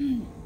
mm